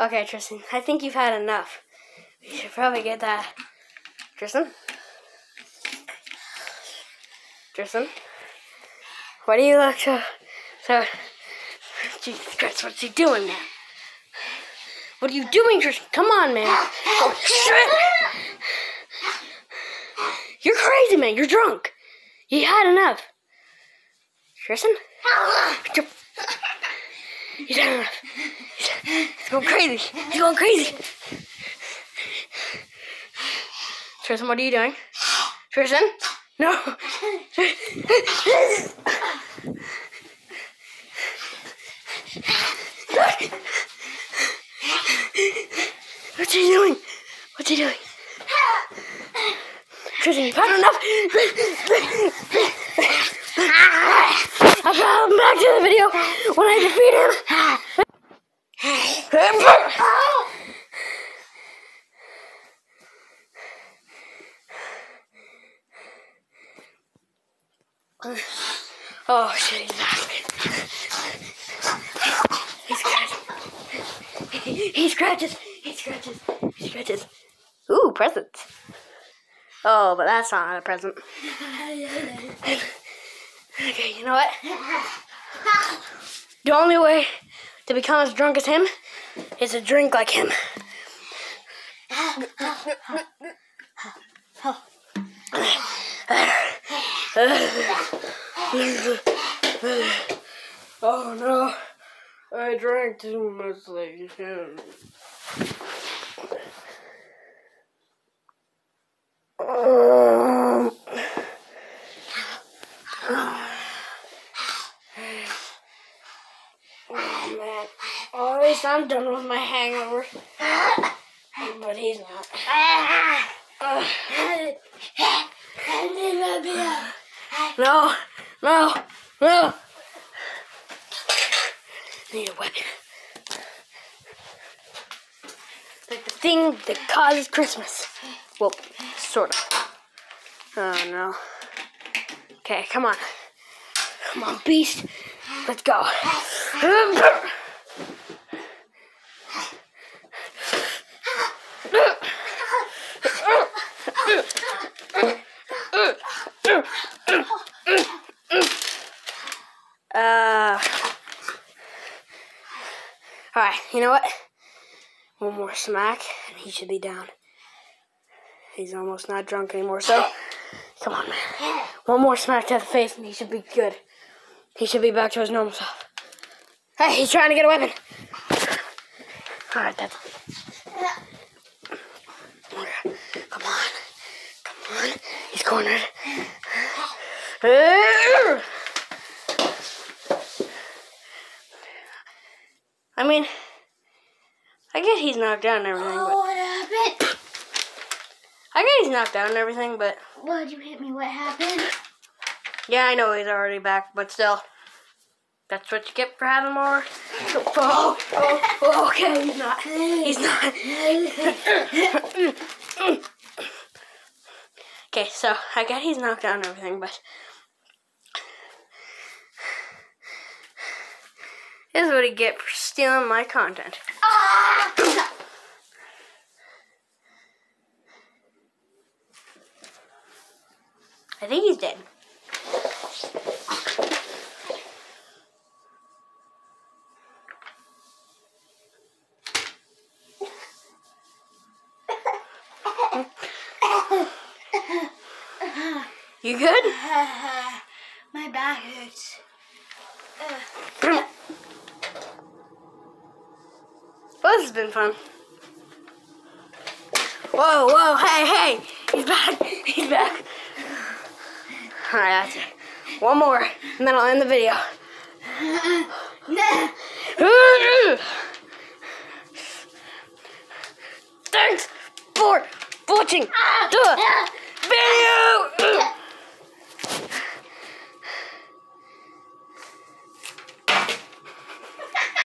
Okay, Tristan, I think you've had enough. We should probably get that. Tristan? Tristan? Why do you look so. so. Jesus Christ, what's he doing now? What are you doing, Tristan? Come on, man. Oh, shit! You're crazy, man. You're drunk. You had enough. Tristan? He's had enough. Going crazy. He's going crazy. Tristan, what are you doing? Tristan? No. What's he doing? What's he doing? Tristan, you've had enough. I'll come back to the video when I defeat him. Oh shit, he's back. He scratches. He scratches. He scratches. He scratches. Ooh, presents. Oh, but that's not a present. Okay, you know what? The only way to become as drunk as him is to drink like him. oh no, I drank too much like him. Um, oh man, oh, at least I'm done with my hangover. But he's not. No, no, no. Need a weapon. Like the thing that causes Christmas. Well, sort of. Oh no. Okay, come on. Come on, beast. Let's go. Uh. Alright, you know what? One more smack, and he should be down. He's almost not drunk anymore, so come on, man. One more smack to the face, and he should be good. He should be back to his normal self. Hey, he's trying to get a weapon. Alright, that's. Come on. Come on. He's cornered. I mean, I get he's knocked out and everything, but Oh, what happened? I get he's knocked out and everything, but Why'd you hit me? What happened? yeah, I know he's already back, but still, that's what you get for having more. Oh, oh, oh, okay, he's not. He's not. okay, so I get he's knocked out and everything, but this is what he get for stealing my content. Ah! I think he's dead. You good? My back hurts. Well, this has been fun. Whoa, whoa, hey, hey! He's back! He's back! Alright, that's it. One more, and then I'll end the video. Thanks for watching the video!